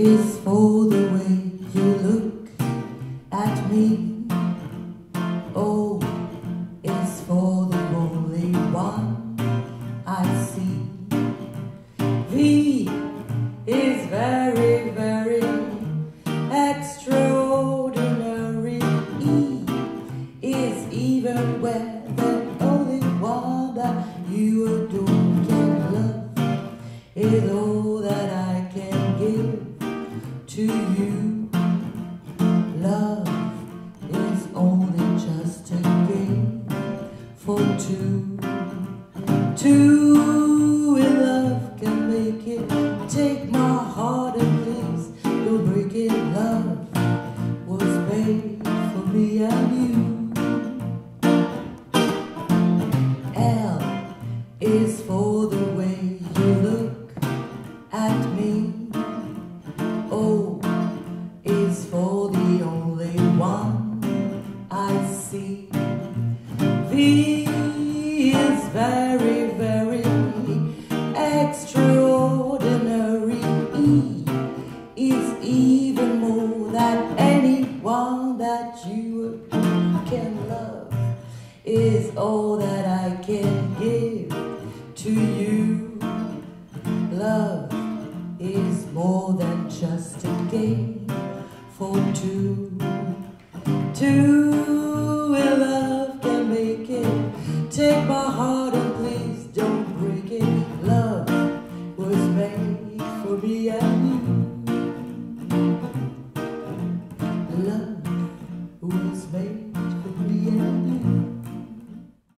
is for the way you look at me. Oh, o is for the only one I see. V is very, very extraordinary. E is even where the only one that you adore two. Two in love can make it. Take my heart and please don't break it. Love was made for me and you. L is for the way you look at me. O is for the only one I see. V is very, very extraordinary. Is even more than anyone that you can love. Is all that I can give to you. Love is more than just a game for two. Two made for me. Love was made